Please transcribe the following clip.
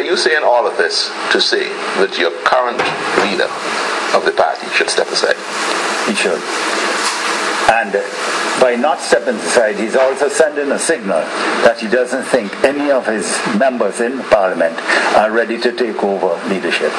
Are you saying all of this to say that your current leader of the party should step aside? He should. And by not stepping aside, he's also sending a signal that he doesn't think any of his members in parliament are ready to take over leadership.